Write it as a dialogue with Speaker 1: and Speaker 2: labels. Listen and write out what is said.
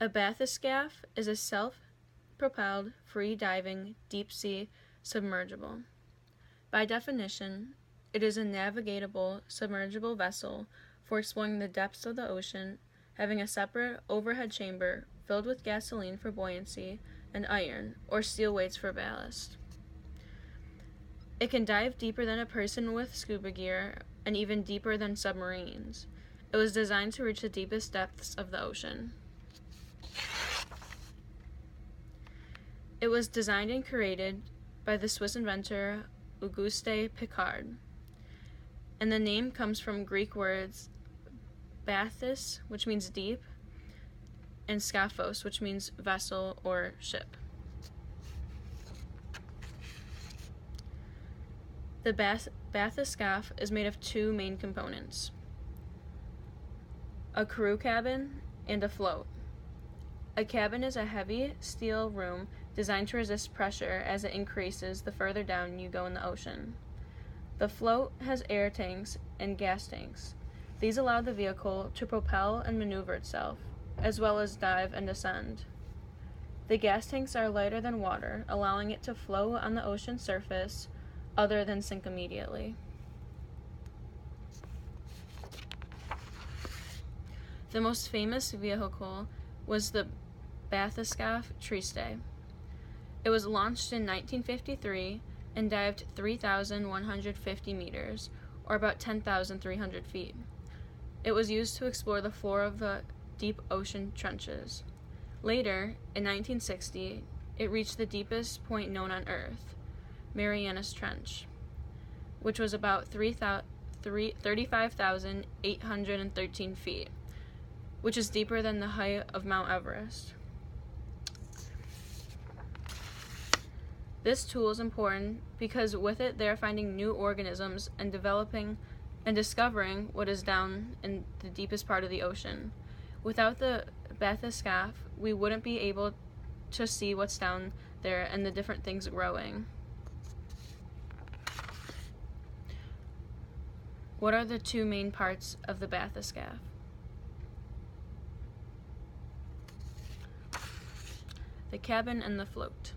Speaker 1: A bathyscaphe is a self propelled, free diving, deep sea submergible. By definition, it is a navigatable submergible vessel for exploring the depths of the ocean, having a separate overhead chamber filled with gasoline for buoyancy and iron or steel weights for ballast. It can dive deeper than a person with scuba gear and even deeper than submarines. It was designed to reach the deepest depths of the ocean. It was designed and created by the Swiss inventor Auguste Piccard. And the name comes from Greek words bathys, which means deep, and scaphos, which means vessel or ship. The bath- bathyscaphe is made of two main components a crew cabin and a float. A cabin is a heavy steel room designed to resist pressure as it increases the further down you go in the ocean. The float has air tanks and gas tanks. These allow the vehicle to propel and maneuver itself, as well as dive and descend. The gas tanks are lighter than water, allowing it to float on the ocean surface other than sink immediately. The most famous vehicle was the bathyscaphe Trieste. It was launched in 1953 and dived 3,150 meters, or about 10,300 feet. It was used to explore the floor of the deep ocean trenches. Later, in 1960, it reached the deepest point known on Earth, Marianas Trench, which was about 35,813 feet, which is deeper than the height of Mount Everest. This tool is important because with it they are finding new organisms and developing and discovering what is down in the deepest part of the ocean. Without the bathyscaphe, we wouldn't be able to see what's down there and the different things growing. What are the two main parts of the bathyscaphe? The cabin and the float.